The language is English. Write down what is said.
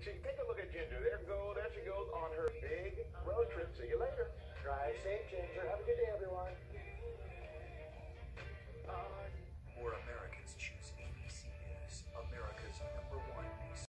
take a look at Ginger. There go, there she goes on her big road trip. See you later. Drive safe,